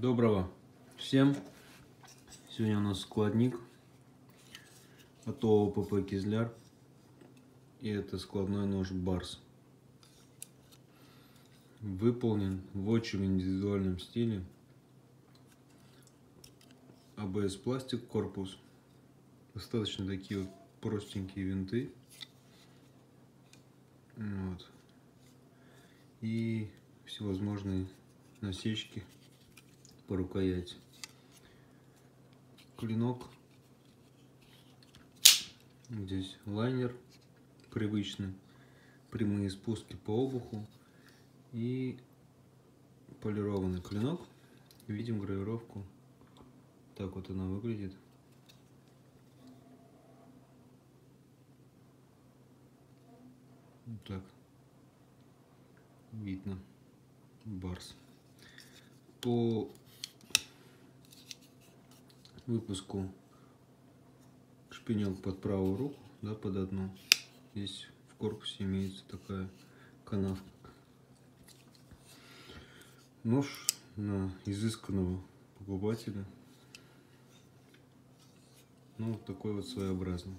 Доброго всем! Сегодня у нас складник от ООПП Кизляр. И это складной нож Барс. Выполнен в очень индивидуальном стиле. АБС пластик корпус. Достаточно такие вот простенькие винты. Вот. И всевозможные насечки по рукояти. Клинок. Здесь лайнер привычный. Прямые спуски по обуху. И полированный клинок. Видим гравировку. Так вот она выглядит. Так видно барс по выпуску шпинек под правую руку, да, под одну. Здесь в корпусе имеется такая канавка. Нож на изысканного покупателя. Ну, такой вот своеобразный.